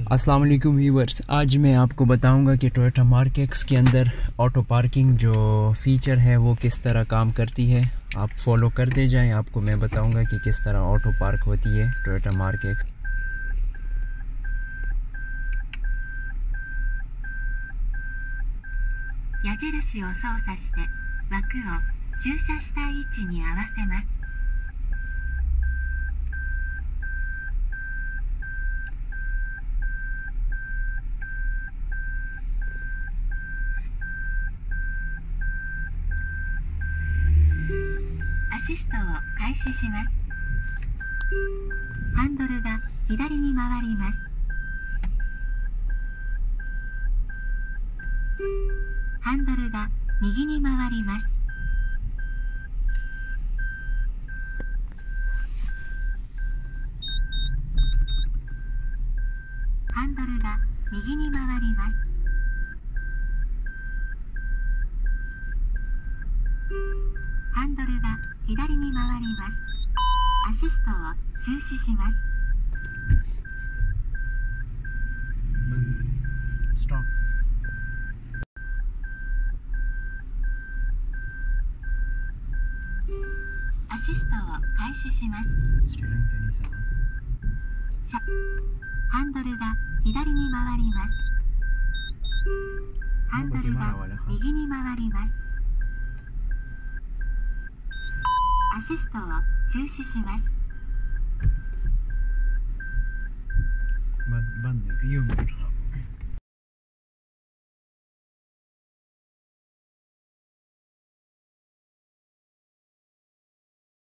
अस्सलाम वालेकुम व्यूवर्स आज मैं आपको बताऊंगा कि टोयोटा मार्केक्स के अंदर ऑटो पार्किंग जो फ़ीचर है वो किस तरह काम करती है आप फॉलो कर दे जाएं आपको मैं बताऊंगा कि किस तरह ऑटो पार्क होती है टोयोटा मार्केक्स 矢印を操作して枠を駐車したい位置に合わせます シストを開始します。ハンドルが左に回ります。ハンドルが右に回ります。ハンドルが右に回ります。ハンドルが左に回りますアシストを中止しますアシストを開始します。車ハンドルが左に回ります。ハンドルが右に回ります。シストを中止します。まず、バンド、ユー。